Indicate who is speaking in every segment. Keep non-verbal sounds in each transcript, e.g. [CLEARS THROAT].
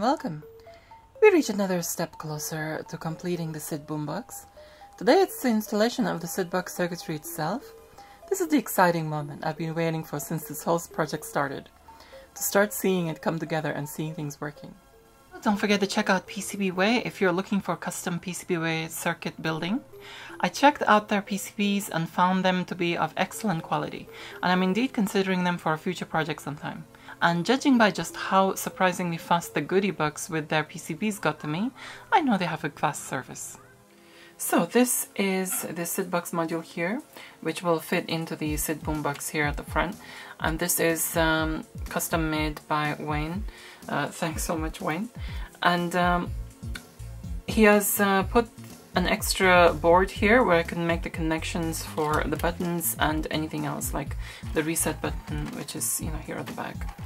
Speaker 1: Welcome. We reach another step closer to completing the SID boombox. Today it's the installation of the SID box circuitry itself. This is the exciting moment I've been waiting for since this whole project started. To start seeing it come together and seeing things working. Oh, don't forget to check out PCBWay if you're looking for custom PCBWay circuit building. I checked out their PCBs and found them to be of excellent quality, and I'm indeed considering them for a future project sometime. And judging by just how surprisingly fast the goodie bugs with their PCBs got to me, I know they have a fast service. So this is the SID box module here, which will fit into the SID boombox here at the front. And this is um, custom made by Wayne. Uh, thanks so much, Wayne. And um, he has uh, put an extra board here where I can make the connections for the buttons and anything else, like the reset button, which is, you know, here at the back.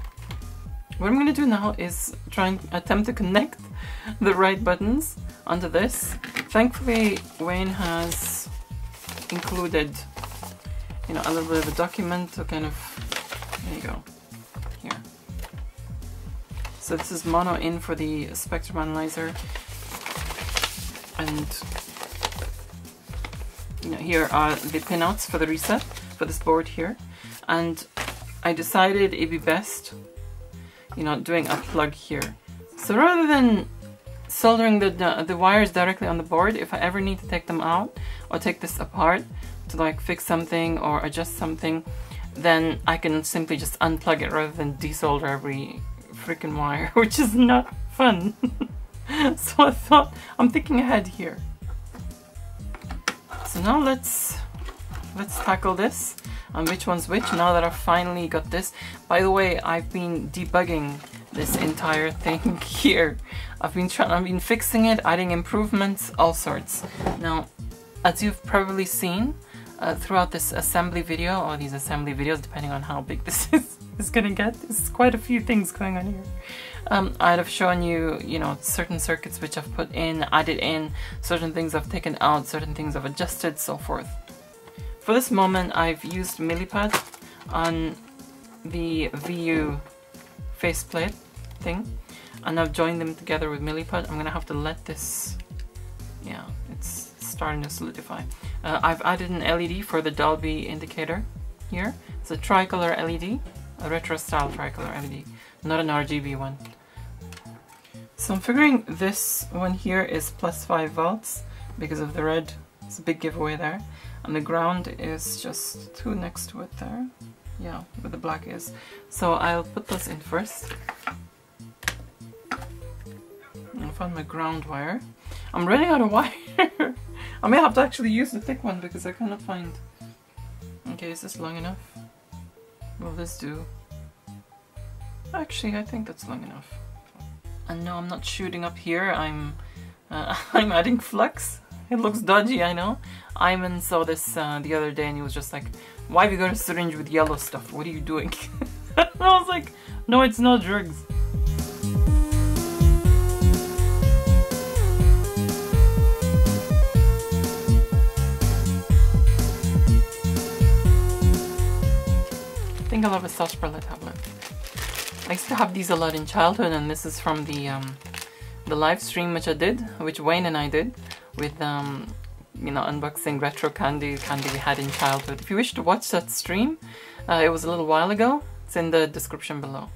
Speaker 1: What I'm going to do now is try and attempt to connect the right buttons onto this. Thankfully, Wayne has included, you know, a little bit of a document to kind of, there you go, here. So this is mono in for the spectrum analyzer. And, you know, here are the pinouts for the reset for this board here. And I decided it'd be best you know, doing a plug here. So rather than soldering the, the, wires directly on the board, if I ever need to take them out or take this apart to like fix something or adjust something, then I can simply just unplug it rather than desolder every freaking wire, [LAUGHS] which is not fun. [LAUGHS] so I thought, I'm thinking ahead here. So now let's let's tackle this and which one's which now that I've finally got this. By the way, I've been debugging this entire thing [LAUGHS] here. I've been trying, I've been fixing it, adding improvements, all sorts. Now, as you've probably seen uh, throughout this assembly video, or these assembly videos, depending on how big [LAUGHS] this is, is gonna get, there's quite a few things going on here. Um, I'd have shown you, you know, certain circuits which I've put in, added in, certain things I've taken out, certain things I've adjusted, so forth. For this moment I've used Milliput on the VU faceplate thing and I've joined them together with Milliput. I'm gonna have to let this, yeah, it's starting to solidify. Uh, I've added an LED for the Dolby indicator here. It's a tricolor LED, a retro style tricolor LED, not an RGB one. So I'm figuring this one here is plus 5 volts because of the red. It's a big giveaway there and the ground is just two next to it there. Yeah where the black is. So I'll put this in first. I found my ground wire. I'm running out of [LAUGHS] wire. I may have to actually use the thick one because I cannot find. Okay is this long enough? Will this do? Actually I think that's long enough. And no I'm not shooting up here. I'm uh, [LAUGHS] I'm adding flux. It looks dodgy, I know. Iman saw this uh, the other day and he was just like, why have you got a syringe with yellow stuff? What are you doing? [LAUGHS] I was like, no, it's not drugs. I think I'll have a sarsaparilla tablet. I used to have these a lot in childhood and this is from the um, the live stream which I did, which Wayne and I did with um, you know unboxing retro candy candy we had in childhood. If you wish to watch that stream, uh, it was a little while ago. It's in the description below.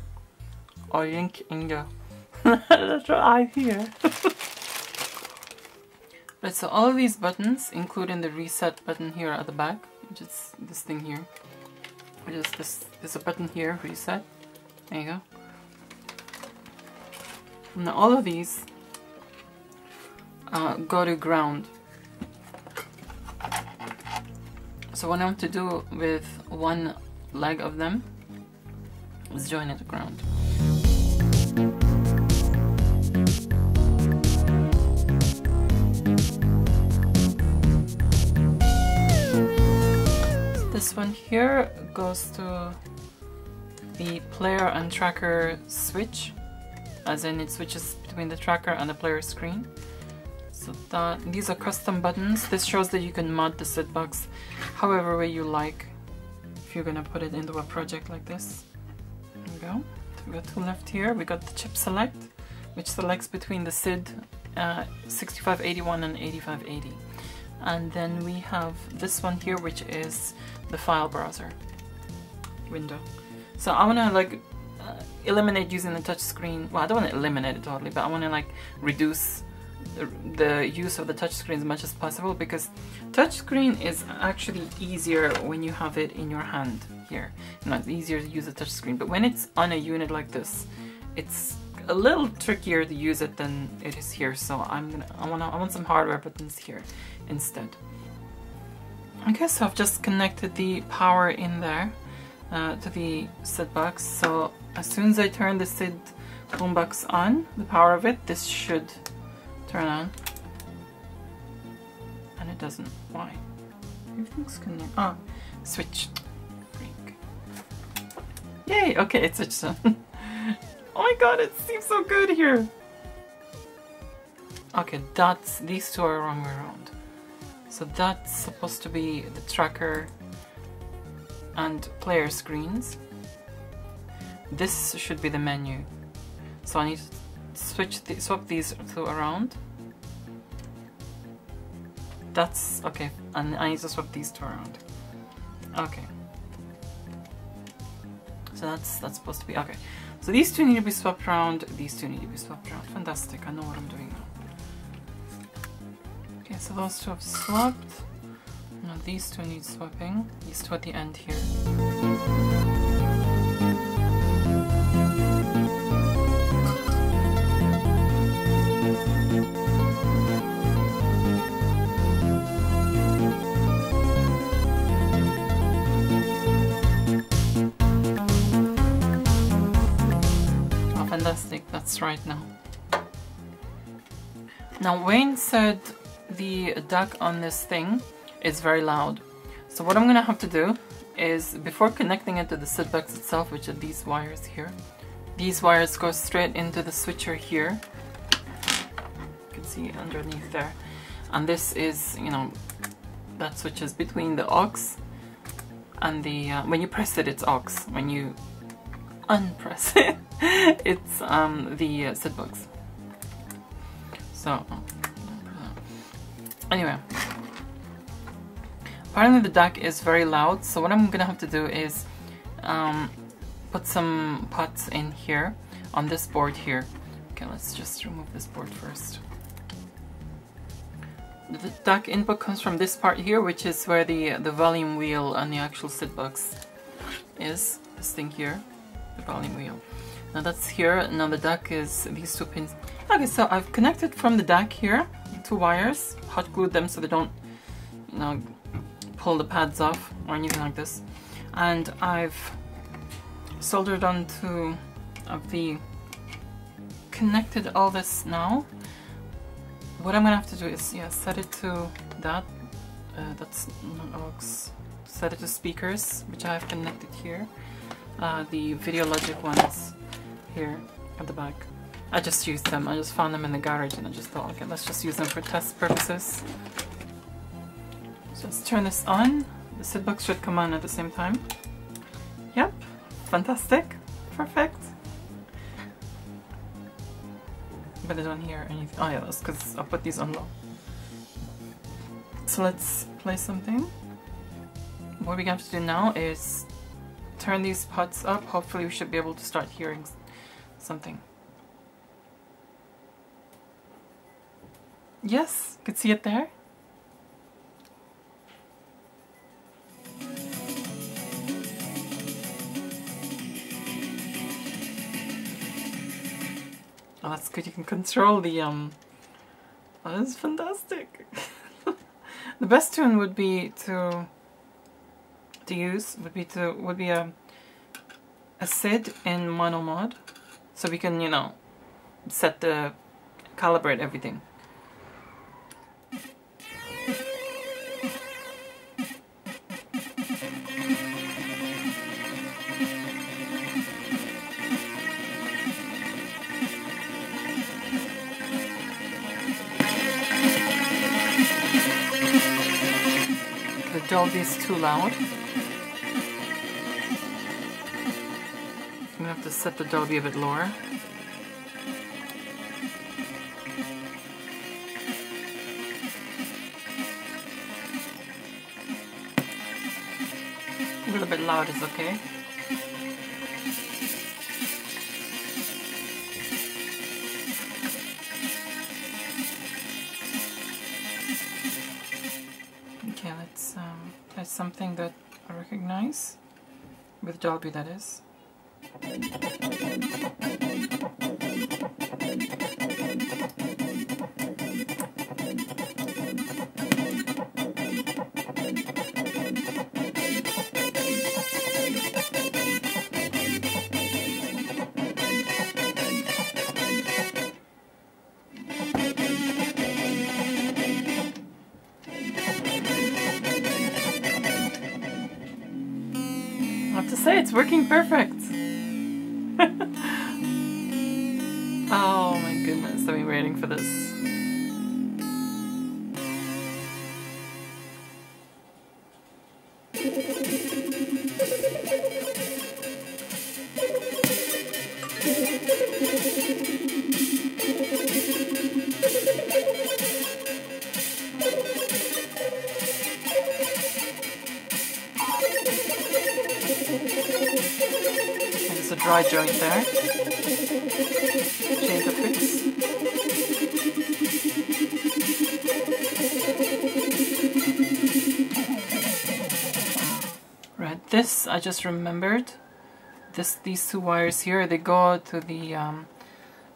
Speaker 1: Or link in the what I hear. right, so all of these buttons, including the reset button here at the back, which is this thing here, which is this, there's a button here, reset. There you go. Now all of these uh, go to ground. So what I want to do with one leg of them is join it to ground. This one here goes to the player and tracker switch, as in it switches between the tracker and the player screen. That, these are custom buttons. This shows that you can mod the SID box however way you like if you're gonna put it into a project like this. There we go. We got two left here. We got the chip select which selects between the SID uh, 6581 and 8580. And then we have this one here, which is the file browser window. So I want to like uh, eliminate using the touch screen. Well, I don't want to eliminate it totally, but I want to like reduce the, use of the touchscreen as much as possible because touchscreen is actually easier when you have it in your hand here. You know, it's easier to use a touchscreen, but when it's on a unit like this, it's a little trickier to use it than it is here. So I'm gonna, I want, I want some hardware buttons here instead. Okay, so I've just connected the power in there uh, to the SID box. So as soon as I turn the SID boombox on, the power of it, this should turn on. And it doesn't. Why? Everything's. Oh, ah, switch. Freak. Yay! Okay, it switched on. [LAUGHS] oh my god, it seems so good here. Okay, that's these two are wrong around. So that's supposed to be the tracker and player screens. This should be the menu. So I need to switch the, swap these two around. That's okay, and I need to swap these two around. Okay. So that's that's supposed to be okay. So these two need to be swapped around. These two need to be swapped around. Fantastic. I know what I'm doing now. Okay, so those two have swapped. Now these two need swapping. These two at the end here. That's right now. Now Wayne said the DAC on this thing is very loud. So what I'm gonna have to do is before connecting it to the SID box itself, which are these wires here, these wires go straight into the switcher here. You can see underneath there. And this is, you know, that switches between the aux and the, uh, when you press it, it's aux. When you unpress it, [LAUGHS] it's um, the uh, SID box. So, anyway. Apparently the DAC is very loud, so what I'm gonna have to do is um, put some pots in here on this board here. Okay, let's just remove this board first. The DAC input comes from this part here, which is where the, the volume wheel on the actual SID box is, this thing here volume wheel. Now that's here, now the DAC is these two pins. Okay, so I've connected from the DAC here, two wires, hot glued them so they don't, you know, pull the pads off or anything like this. And I've soldered onto of the connected all this now. What I'm gonna have to do is, yeah, set it to that. Uh, that's aux. Set it to speakers, which I have connected here uh, the Videologic ones here at the back. I just used them. I just found them in the garage and I just thought, okay, let's just use them for test purposes. So let's turn this on. The SID box should come on at the same time. Yep, fantastic, perfect. But I don't hear anything. Oh yeah, that's because I'll put these on low. So let's play something. What we have to do now is turn these pots up, hopefully we should be able to start hearing something. Yes, you can see it there. Oh, that's good. You can control the, um... Oh, that's fantastic. [LAUGHS] the best tune would be to to use would be to would be a a SID in mono mode, so we can you know set the calibrate everything. The Dolby is too loud. to set the Dolby a bit lower. A little bit loud is okay. Okay, let's um, test something that I recognize, with Dolby that is have to say, it's working perfect. Waiting for this. There's a dry joint there. Change the I just remembered. This these two wires here they go to the um,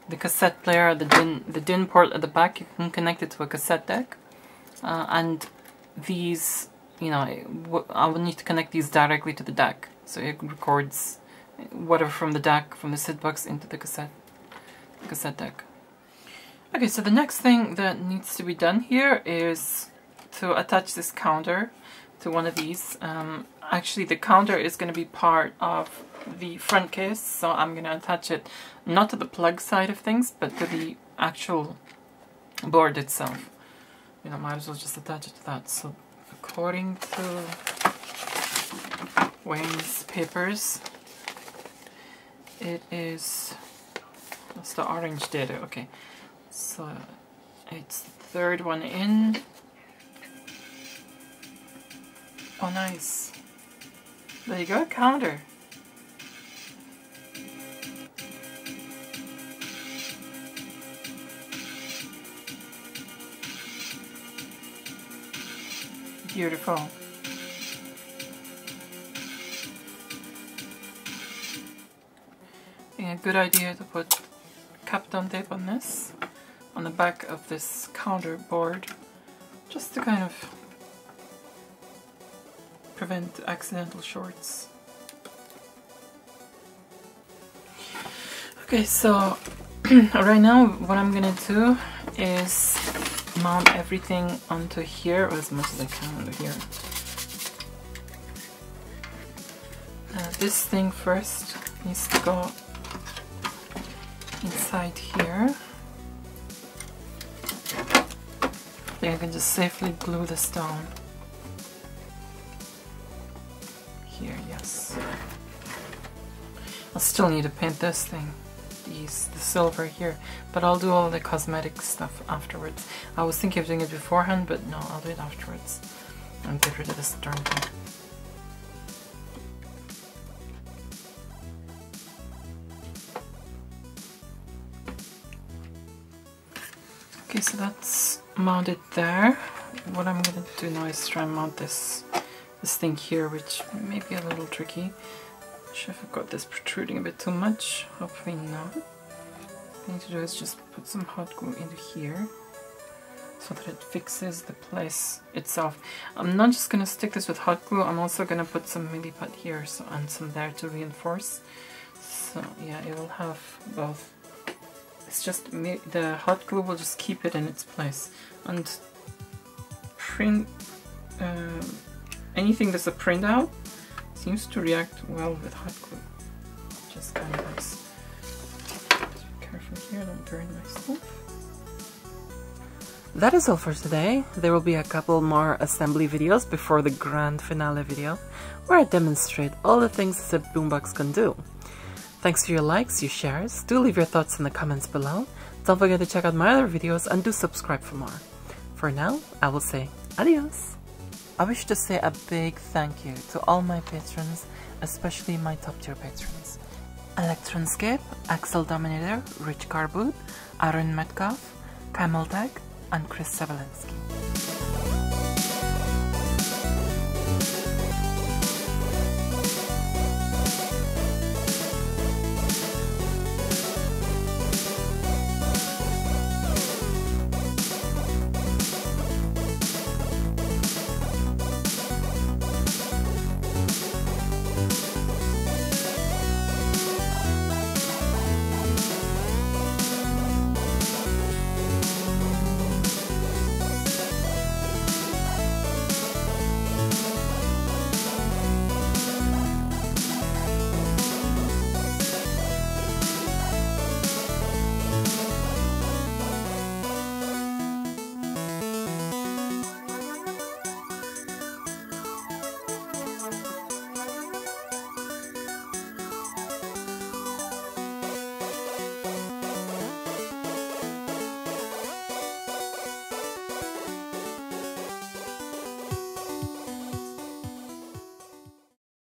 Speaker 1: the cassette player, the DIN the DIN port at the back. You can connect it to a cassette deck, uh, and these you know I will need to connect these directly to the deck so it records whatever from the deck from the SID box into the cassette cassette deck. Okay, so the next thing that needs to be done here is to attach this counter to one of these. Um, actually, the counter is going to be part of the front case, so I'm going to attach it not to the plug side of things, but to the actual board itself. You know, might as well just attach it to that. So according to Wayne's papers, it is, that's the orange data, okay. So it's the third one in. Oh nice. There you go, counter. Beautiful. Think a good idea to put Kapton tape on this, on the back of this counter board, just to kind of prevent accidental shorts. Okay, so [CLEARS THROAT] right now what I'm gonna do is mount everything onto here, as much as I can over here. Uh, this thing first needs to go inside here. I can just safely glue this down. Here, yes. I'll still need to paint this thing, these, the silver here, but I'll do all the cosmetic stuff afterwards. I was thinking of doing it beforehand, but no, I'll do it afterwards. And get rid of this darn thing. Okay, so that's mounted there. What I'm gonna do now is try and mount this this thing here, which may be a little tricky. If I've got this protruding a bit too much. Hopefully not. What I need to do is just put some hot glue into here so that it fixes the place itself. I'm not just gonna stick this with hot glue, I'm also gonna put some milliput here so, and some there to reinforce. So yeah, it will have both it's just the hot glue will just keep it in its place and print uh, anything that's a printout seems to react well with hot glue just kind of nice be careful here don't burn my stuff that is all for today. There will be a couple more assembly videos before the grand finale video, where I demonstrate all the things the boombox can do. Thanks for your likes, your shares. Do leave your thoughts in the comments below. Don't forget to check out my other videos and do subscribe for more. For now, I will say adios. I wish to say a big thank you to all my patrons, especially my top tier patrons. Electronscape, Axel Dominator, Rich Carboot, Aaron Metcalf, Cammeltech, and Chris Sevelinsky.